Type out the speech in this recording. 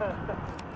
Ha, ha, ha.